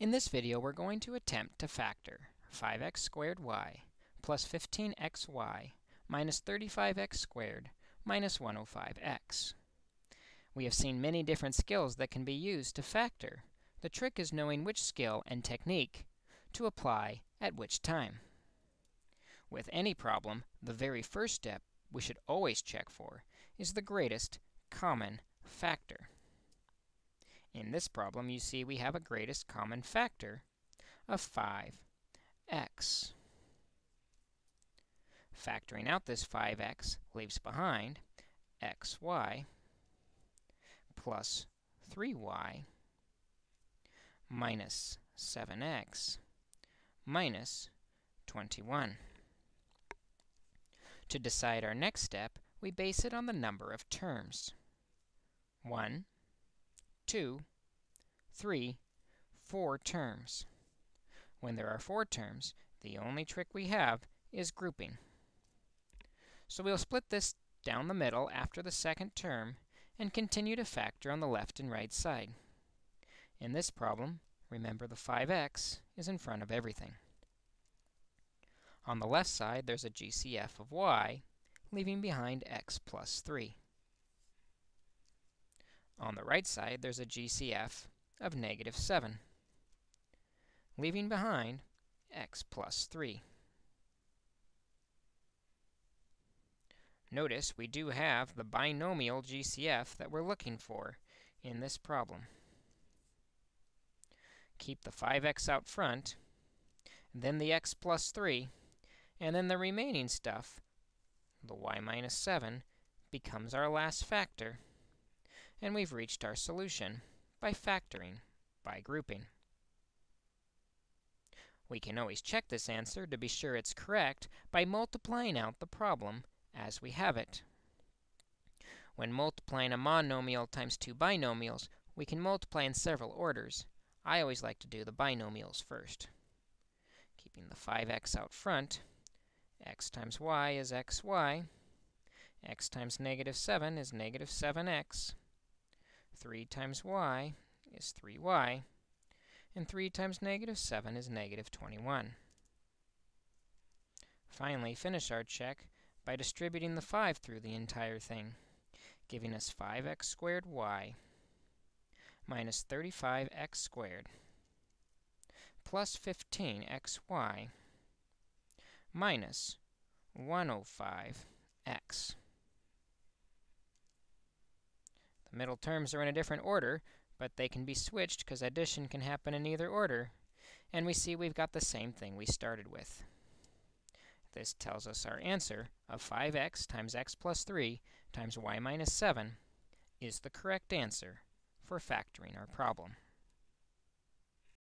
In this video, we're going to attempt to factor 5x squared y plus 15xy minus 35x squared minus 105x. We have seen many different skills that can be used to factor. The trick is knowing which skill and technique to apply at which time. With any problem, the very first step we should always check for is the greatest common factor. In this problem, you see we have a greatest common factor of 5x. Factoring out this 5x leaves behind xy plus 3y minus 7x minus 21. To decide our next step, we base it on the number of terms. 1, 2, 3, 4 terms. When there are 4 terms, the only trick we have is grouping. So we'll split this down the middle after the second term and continue to factor on the left and right side. In this problem, remember the 5x is in front of everything. On the left side, there's a GCF of y, leaving behind x plus 3. On the right side, there's a GCF of negative 7, leaving behind x plus 3. Notice we do have the binomial GCF that we're looking for in this problem. Keep the 5x out front, then the x plus 3, and then the remaining stuff, the y minus 7, becomes our last factor and we've reached our solution by factoring by grouping. We can always check this answer to be sure it's correct by multiplying out the problem as we have it. When multiplying a monomial times two binomials, we can multiply in several orders. I always like to do the binomials first. Keeping the 5x out front, x times y is xy, x times negative 7 is negative 7x, 3 times y is 3y, and 3 times negative 7 is negative 21. Finally, finish our check by distributing the 5 through the entire thing, giving us 5x squared y minus 35x squared plus 15xy minus 105x. The middle terms are in a different order, but they can be switched because addition can happen in either order. And we see we've got the same thing we started with. This tells us our answer of 5x times x plus 3 times y minus 7 is the correct answer for factoring our problem.